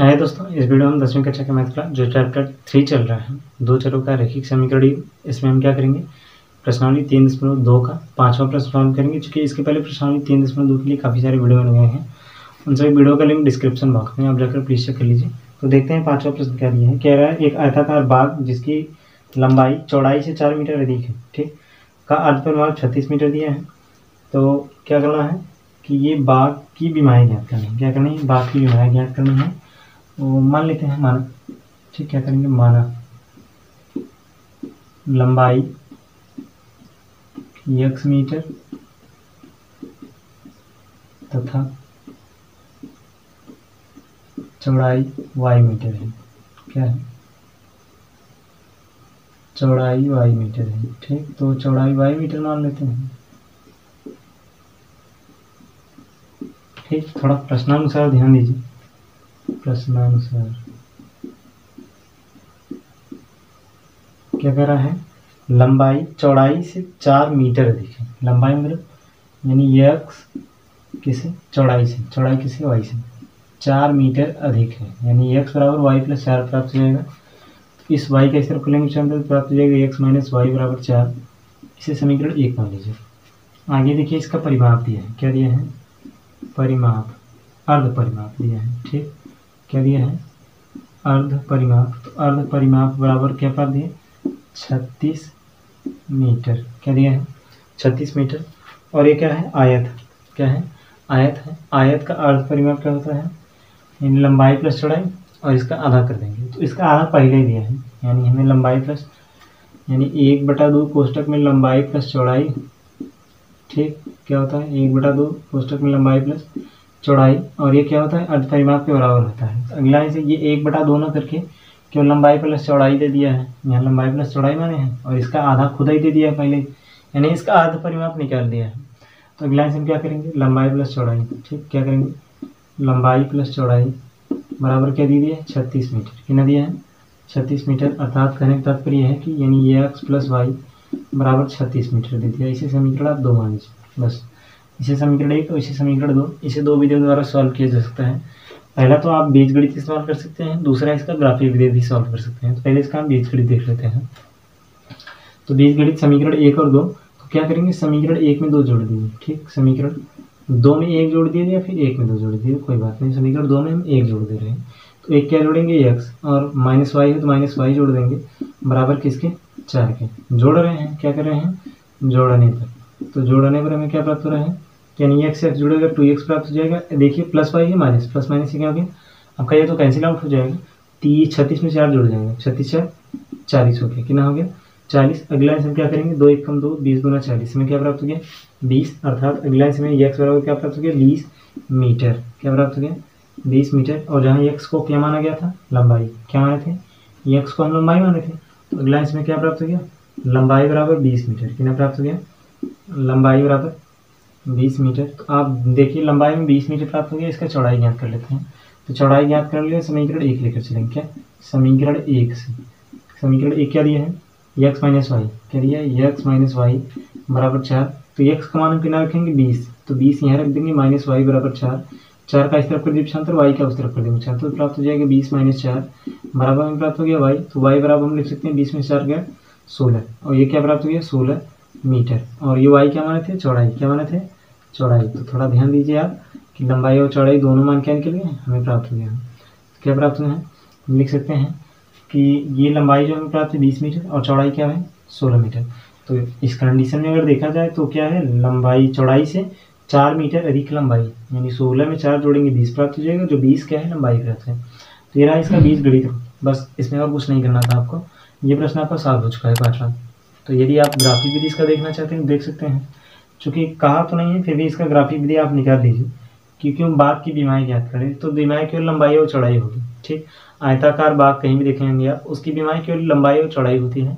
आइए दोस्तों, इस वीडियो में दसवीं कक्षा के मैथ क्लास जो चैप्टर थ्री चल रहा है, दो चरों का रैखिक समीकरण इसमें हम क्या करेंगे? प्रश्नावली तीन दशमलव दो का पांचवा प्रश्न सॉल्व करेंगे क्योंकि इसके पहले प्रश्नावली तीन दशमलव दो के लिए काफ़ी सारे वीडियो बन गए हैं। उन सभी वीडियो का लिंक डिस्क्रिप्शन बॉक्स में आप जाकर प्लीज़ चेक कर लीजिए। तो देखते हैं पाँचवा प्रश्न क्या दिया है। कह रहा है, एक आयताकार बाग जिसकी लंबाई चौड़ाई से चार मीटर अधिक है, ठीक? का अर्ध परिमाण छत्तीस मीटर दिया है। तो क्या करना है कि ये बाघ की बीमारी ज्ञात करनी है। क्या करनी है? बाघ की बीमारी ज्ञात करनी है। तो मान लेते हैं माना। ठीक क्या करेंगे माना। लंबाई यक्स मीटर तथा चौड़ाई वाई मीटर है। क्या है? चौड़ाई वाई मीटर है। ठीक तो चौड़ाई वाई मीटर मान लेते हैं। ठीक, थोड़ा प्रश्नानुसार ध्यान दीजिए। प्रश्नानुसार। क्या कह रहा है? लंबाई, चौड़ाई से चार मीटर अधिक है लंबाई मतलब यानी यक्स किसे? चौड़ाई से। चौड़ाई किसे? वाई से। चार मीटर अधिक है। यानी यक्स बराबर वाई प्लस चार प्राप्त हो जाएगा। तो इस वाई का इस तरफ़ खुलेंगे तो प्राप्त हो जाएगा एक्स माइनस वाई बराबर चार। इसे समीकरण एक मान लीजिए। आगे देखिए इसका परिमाप दिया है। क्या दिया है? परिमाप। अर्ध परिमाप दिया है। ठीक? क्या दिया है? अर्ध परिमाप। तो अर्ध परिमाप बराबर क्या प्राप्त दिया? छत्तीस मीटर। क्या दिया है? छत्तीस मीटर। और ये क्या है? आयत। क्या है? आयत है। आयत का अर्ध परिमाप क्या होता है? यानी लंबाई प्लस चौड़ाई। और इसका आधा कर देंगे। तो इसका आधा पहले ही दिया है। यानी हमें लंबाई प्लस, यानी एक बटा दो कोष्टक में लंबाई प्लस चौड़ाई, ठीक, क्या होता है? एक बटा दो कोष्टक में लंबाई प्लस चौड़ाई और ये क्या होता है? अर्ध परिमाप के बराबर होता है। अगला इसे ये एक बटा दो ना करके क्यों लंबाई प्लस चौड़ाई दे दिया है। यहाँ लंबाई प्लस चौड़ाई माने हैं और इसका आधा खुदा ही दे दिया है पहले। यानी इसका अर्ध परिमाप निकाल दिया है। तो अगला हम क्या करेंगे? लंबाई प्लस चौड़ाई। ठीक, क्या करेंगे? लंबाई प्लस चौड़ाई बराबर क्या दे दिया है? छत्तीस मीटर। कितना दिया है? छत्तीस मीटर। अर्थात कहने का तात्पर्य है कि यानी ये एक्स प्लस वाई बराबर छत्तीस मीटर दे दिया। इसे समीकरण आप दो मान लीजिए बस। इसे समीकरण एक और इसे समीकरण दो। इसे दो विधियों द्वारा सॉल्व किया जा सकता है। पहला तो आप बीज गणित इस्तेमाल कर सकते हैं, दूसरा इसका ग्राफिक विधि भी सॉल्व कर सकते हैं। तो पहले इसका हम बीज गणित देख लेते हैं। तो बीज गणित समीकरण एक और दो। तो क्या करेंगे? समीकरण एक में दो जोड़ दिए ठीक? समीकरण दो में एक जोड़ दिए या फिर एक में दो जोड़ दिए? कोई बात नहीं, समीकरण दो में हम एक जोड़ दे रहे हैं। तो एक क्या जोड़ेंगे? एक्स और माइनस वाई है तो माइनस वाई जोड़ देंगे। बराबर किसके? चार के। जोड़ रहे हैं। क्या कर रहे हैं? जोड़ने पर। तो जोड़ने पर हमें क्या प्राप्त हो रहा है? यानी एक्स एक्स जुड़ेगा टू एक्स प्राप्त हो जाएगा। देखिए प्लस वाई है माइनस प्लस माइनस क्या हो गया? आपका ये तो कैंसिल आउट हो जाएगा। तीस, छत्तीस में चार जुड़ जाएँगे। छत्तीस, चार, चालीस हो गया। कितना हो गया? चालीस। अगला हम क्या करेंगे? दो एक कम दो, बीस गुना चालीस। में क्या प्राप्त हो गया? बीस। अर्थात अगला में एक्स बराबर क्या प्राप्त हो गया? बीस मीटर। क्या प्राप्त हो गया? बीस मीटर। और जहाँ एक्स को क्या माना गया था? लंबाई। क्या माने थे? एक्स को हम लंबाई माने थे। तो अगला इसमें क्या प्राप्त हो गया? लंबाई बराबर बीस मीटर। कितना प्राप्त हो गया? लंबाई बराबर बीस मीटर। आप देखिए, लंबाई में बीस मीटर प्राप्त हो गया इसका चौड़ाई ज्ञात कर लेते हैं। तो चौड़ाई ज्ञात कर लिया, समीकरण एक लेकर चलेंगे क्या? समीकरण एक से। समीकरण एक क्या दिया है? यक्स माइनस वाई क्या दिया है? यक्स माइनस वाई बराबर चार। तो यक्स का मान हम कितना रखेंगे? बीस। तो बीस यहाँ रख देंगे माइनस वाई बराबर चार। चार का इस तरफ़ कर दिए छात्र वाई का उस तरफ़ कर देंगे छात्र तो प्राप्त हो जाएगा बीस माइनस चार। बराबर में प्राप्त हो गया वाई तो वाई बराबर हम लिख सकते हैं, बीस में चार गया सोलह। और ये क्या प्राप्त हो गया? सोलह मीटर। और ये वाई क्या माने थे? चौड़ाई। क्या माने थे? चौड़ाई तो थोड़ा ध्यान दीजिए आप कि लंबाई और चौड़ाई दोनों मान क्या निकल गए हमें प्राप्त हुए हैं। तो क्या प्राप्त हुए हैं? हम लिख सकते हैं कि ये लंबाई जो हमें प्राप्त है बीस मीटर और चौड़ाई क्या है? सोलह मीटर। तो इस कंडीशन में अगर देखा जाए तो क्या है? लंबाई चौड़ाई से चार मीटर अधिक लंबाई, यानी सोलह में चार जोड़ेंगे बीस प्राप्त हो जाएगा, जो बीस क्या है? लंबाई प्राप्त है। तो ये रहा इसका बीस गणित। बस इसमें और कुछ नहीं करना था आपको। ये प्रश्न आपका साफ़ हो चुका है पाठवा तो यदि आप ग्राफिक विधि इसका देखना चाहते हैं, देख सकते हैं। चूँकि कहा तो नहीं है, फिर भी इसका ग्राफिक विधि आप निकाल दीजिए क्योंकि हम बाघ की बीमारी ज्ञात करें तो बीमारी केवल लंबाई और चौड़ाई होगी, ठीक? आयताकार बाघ कहीं भी देखेंगे आप, उसकी बीमारी केवल लंबाई और चौड़ाई होती है।